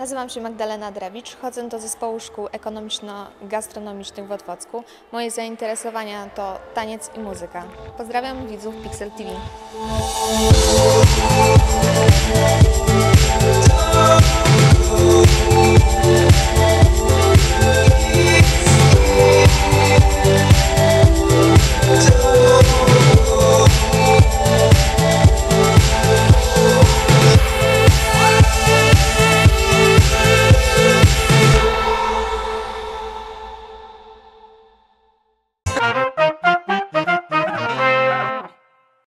Nazywam się Magdalena Drewicz, chodzę do zespołu szkół ekonomiczno-gastronomicznych w Otwocku. Moje zainteresowania to taniec i muzyka. Pozdrawiam widzów Pixel TV.